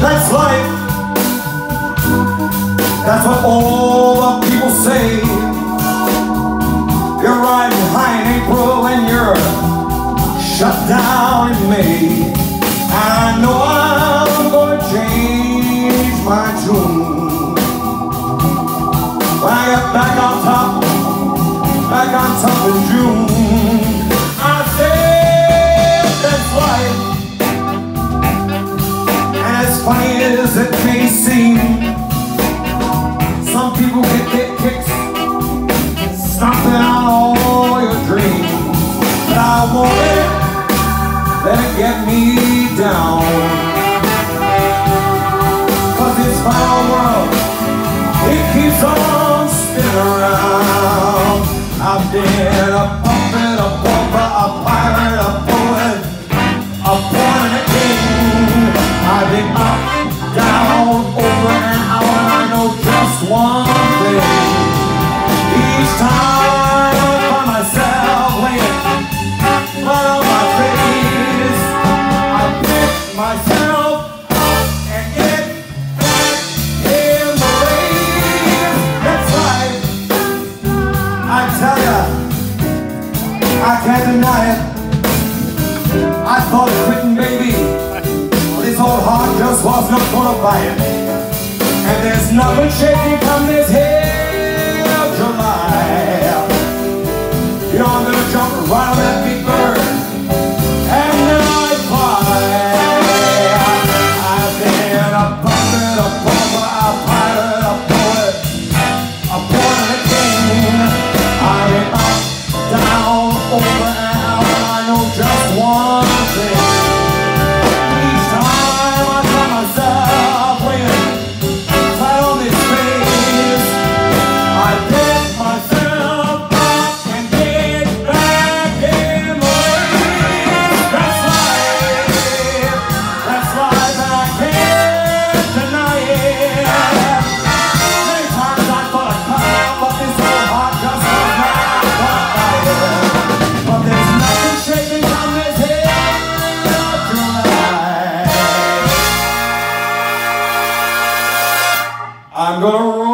that's life. That's what all the people say. You're high in April and you're shut down in May. I know I'm gonna change my tune. When I get back on top, back on top in June, funny as it may seem, some people get, get kicks stomping on all your dreams. But I won't let it, get me down. Cause this final world, it keeps on spinning around. I've been a puppet, a pirate, I can't deny it. I thought of quitting, baby. This old heart just was not gonna buy it. And there's nothing shaking from this here down, over I'm gonna